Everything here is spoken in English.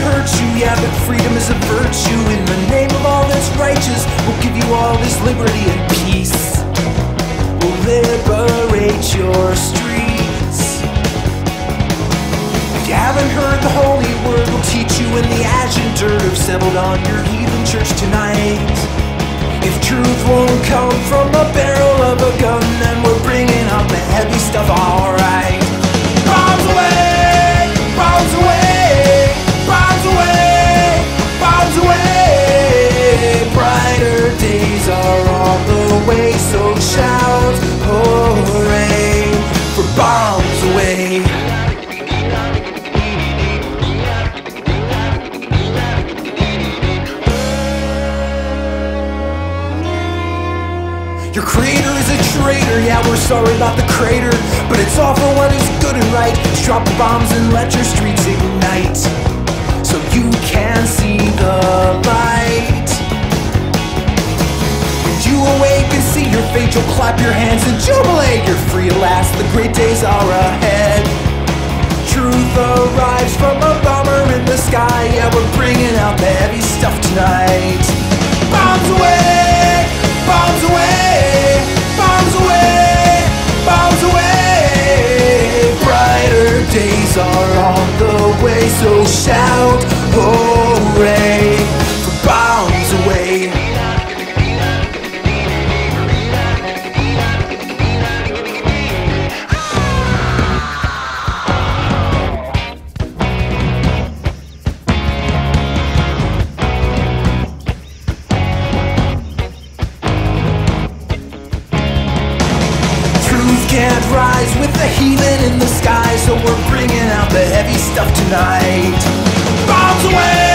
virtue, yeah, but freedom is a virtue. In the name of all that's righteous, we'll give you all this liberty and peace. We'll liberate your streets. If you haven't heard the holy word, we'll teach you in the ash and dirt have settled on your heathen church tonight. If truth won't come from the barrel of a gun, then we're bringing out the heavy stuff, alright. Your creator is a traitor, yeah, we're sorry about the crater. But it's all for what is good and right. Just drop the bombs and let your streets ignite. So you can see the light. When you awake and see your fate, you'll clap your hands and jubilate. You're free at last, the great days are ahead. Truth arrives from a bomber in the sky. Yeah, we're bringing so shout hooray mad rise with the heathen in the sky. So we're bringing out the heavy stuff tonight. Bombs away!